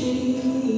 ti.